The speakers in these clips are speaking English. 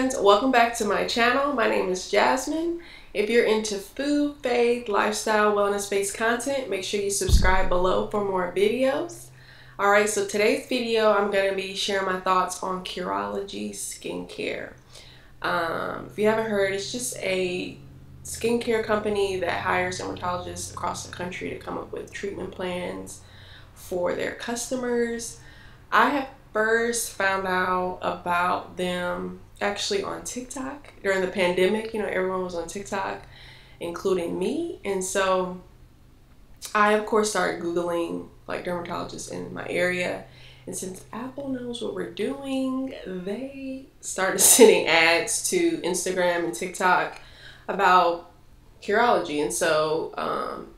friends, welcome back to my channel. My name is Jasmine. If you're into food, faith, lifestyle, wellness-based content, make sure you subscribe below for more videos. Alright, so today's video I'm going to be sharing my thoughts on Curology Skincare. Um, if you haven't heard, it's just a skincare company that hires dermatologists across the country to come up with treatment plans for their customers. I have first found out about them actually on TikTok during the pandemic. You know, everyone was on TikTok, including me. And so I, of course, started Googling like dermatologists in my area. And since Apple knows what we're doing, they started sending ads to Instagram and TikTok about Curology. And so, um,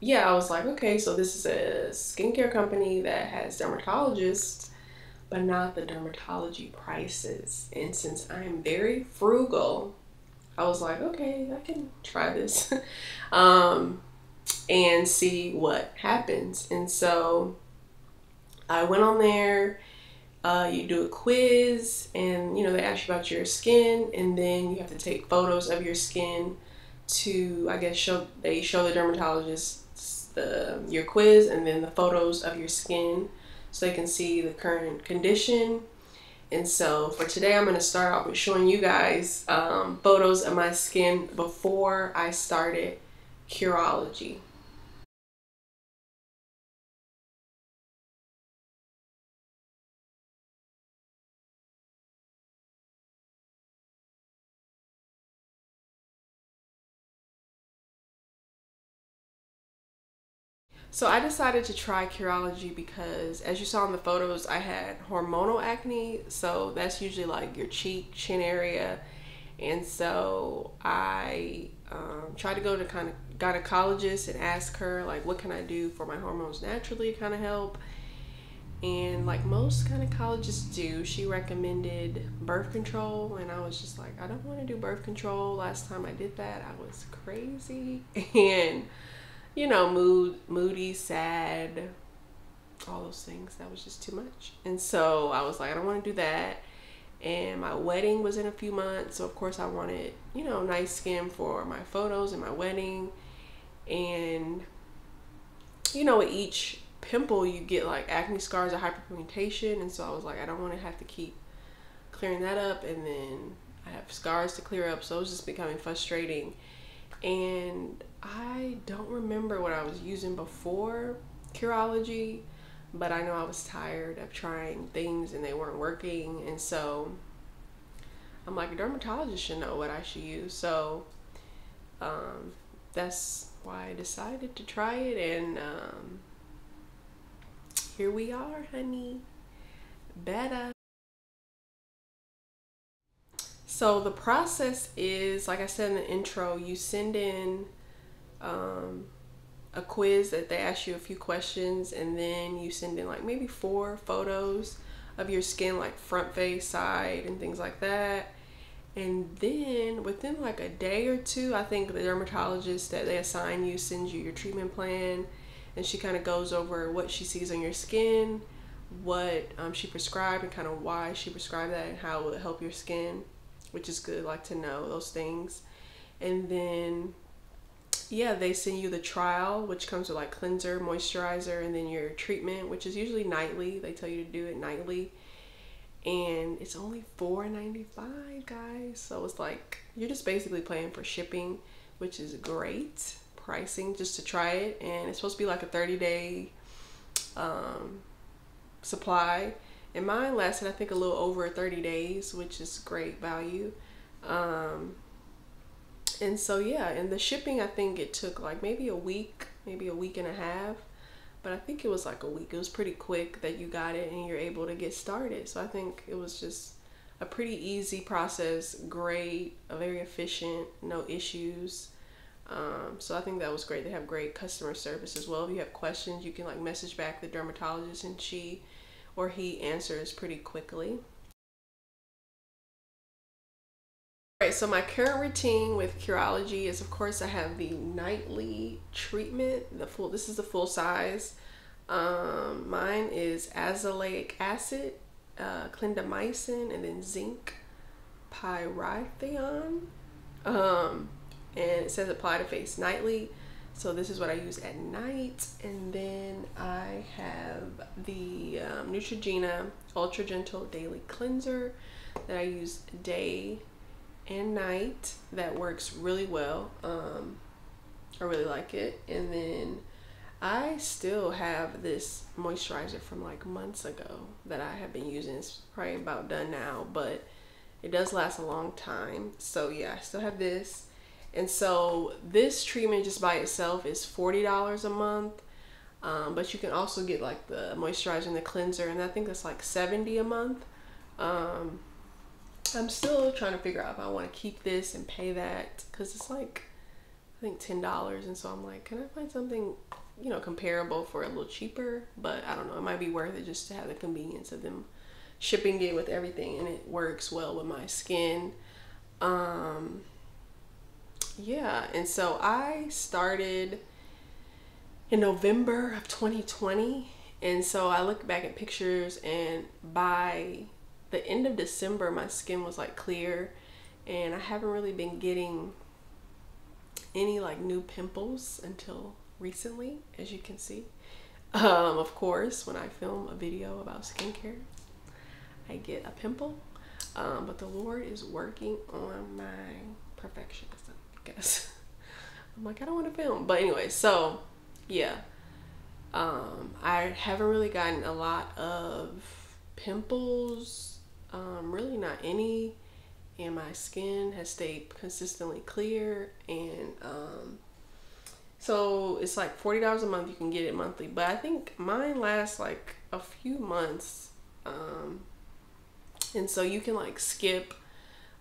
yeah, I was like, okay, so this is a skincare company that has dermatologists but not the dermatology prices. And since I am very frugal, I was like, okay, I can try this um, and see what happens. And so I went on there. Uh, you do a quiz, and you know they ask you about your skin, and then you have to take photos of your skin to, I guess, show they show the dermatologist the your quiz, and then the photos of your skin so they can see the current condition. And so for today, I'm going to start off with showing you guys um, photos of my skin before I started Curology. So I decided to try Curology because as you saw in the photos, I had hormonal acne. So that's usually like your cheek, chin area. And so I um, tried to go to kind of gynecologist and ask her like, what can I do for my hormones naturally kind of help? And like most kind of gynecologists do, she recommended birth control. And I was just like, I don't want to do birth control. Last time I did that, I was crazy. And you know, mood, moody, sad, all those things. That was just too much. And so I was like, I don't want to do that. And my wedding was in a few months. So, of course, I wanted, you know, nice skin for my photos and my wedding. And, you know, with each pimple, you get like acne scars or hyperpigmentation. And so I was like, I don't want to have to keep clearing that up. And then I have scars to clear up. So it was just becoming frustrating and I don't remember what I was using before Curology, but I know I was tired of trying things and they weren't working, and so I'm like a dermatologist should know what I should use. So um, that's why I decided to try it, and um, here we are, honey. Better. So the process is, like I said in the intro, you send in um, a quiz that they ask you a few questions, and then you send in like maybe four photos of your skin, like front face, side, and things like that. And then within like a day or two, I think the dermatologist that they assign you sends you your treatment plan, and she kind of goes over what she sees on your skin, what um, she prescribed, and kind of why she prescribed that, and how it would help your skin which is good like to know those things and then yeah they send you the trial which comes with like cleanser moisturizer and then your treatment which is usually nightly. They tell you to do it nightly. And it's only $4.95 guys. So it's like you're just basically paying for shipping which is great pricing just to try it. And it's supposed to be like a 30 day um, supply. And mine lasted I think a little over 30 days which is great value. Um, and so yeah and the shipping I think it took like maybe a week maybe a week and a half but I think it was like a week it was pretty quick that you got it and you're able to get started so I think it was just a pretty easy process great very efficient no issues um, so I think that was great. They have great customer service as well. If you have questions, you can like message back the dermatologist and she or he answers pretty quickly. Alright, so my current routine with Curology is of course I have the nightly treatment. The full this is the full size. Um, mine is azelaic acid, uh, clindamycin, and then zinc pyrithione. Um, and it says apply to face nightly. So this is what I use at night. And then I have the um, Neutrogena Ultra Gentle Daily Cleanser that I use day and night. That works really well. Um, I really like it. And then I still have this moisturizer from like months ago that I have been using. It's probably about done now, but it does last a long time. So yeah, I still have this. And so this treatment just by itself is $40 a month. Um, but you can also get like the moisturizer and the cleanser and I think that's like 70 a month. Um, I'm still trying to figure out if I want to keep this and pay that because it's like I think ten dollars and so I'm like can I find something you know comparable for a little cheaper? But I don't know it might be worth it just to have the convenience of them shipping it with everything and it works well with my skin. Um yeah and so I started in November of 2020 and so I look back at pictures and by the end of December my skin was like clear and I haven't really been getting any like new pimples until recently as you can see. Um, of course when I film a video about skincare I get a pimple. Um, but the Lord is working on my perfectionism I guess. I'm like I don't want to film. But anyway so yeah. Um, I haven't really gotten a lot of pimples um, really not any and my skin has stayed consistently clear and um, so it's like $40 a month you can get it monthly. But I think mine lasts like a few months um, and so you can like skip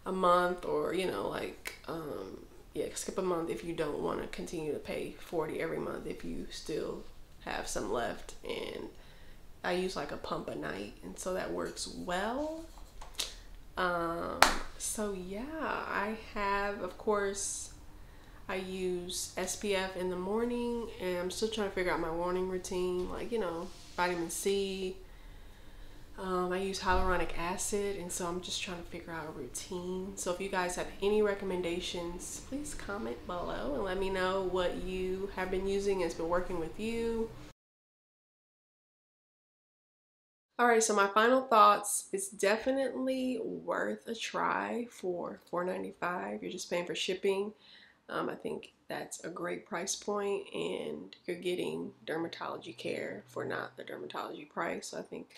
a month or you know like um, yeah skip a month if you don't want to continue to pay 40 every month if you still have some left. And I use like a pump a night and so that works well um, so yeah, I have, of course, I use SPF in the morning and I'm still trying to figure out my morning routine, like, you know, vitamin C. Um, I use hyaluronic acid and so I'm just trying to figure out a routine. So if you guys have any recommendations, please comment below and let me know what you have been using has been working with you. All right, so my final thoughts, it's definitely worth a try for $4.95. You're just paying for shipping. Um, I think that's a great price point and you're getting dermatology care for not the dermatology price. So I think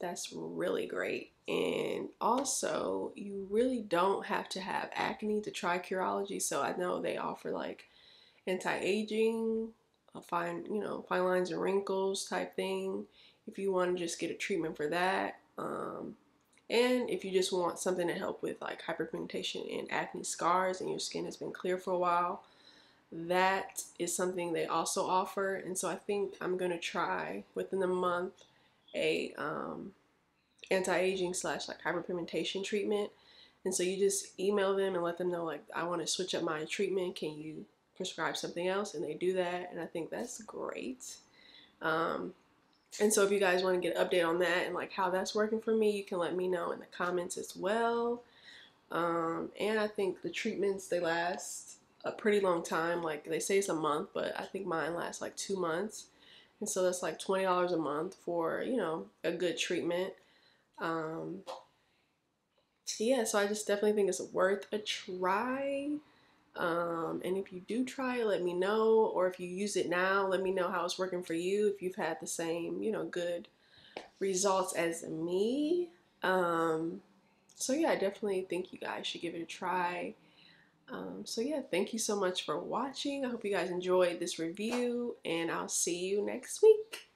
that's really great. And also, you really don't have to have acne to try Curology. So I know they offer like anti-aging, fine, you know, fine lines and wrinkles type thing if you want to just get a treatment for that. Um, and if you just want something to help with like hyperpigmentation and acne scars and your skin has been clear for a while, that is something they also offer. And so I think I'm going to try within a month a um, anti-aging slash like hyperpigmentation treatment. And so you just email them and let them know like I want to switch up my treatment. Can you prescribe something else? And they do that. And I think that's great. Um, and so if you guys want to get an update on that and like how that's working for me, you can let me know in the comments as well. Um, and I think the treatments, they last a pretty long time. Like they say it's a month, but I think mine lasts like two months. And so that's like $20 a month for, you know, a good treatment. Um, yeah, so I just definitely think it's worth a try. Um, and if you do try it, let me know. Or if you use it now, let me know how it's working for you. If you've had the same, you know, good results as me. Um, so yeah, I definitely think you guys should give it a try. Um, so yeah, thank you so much for watching. I hope you guys enjoyed this review and I'll see you next week.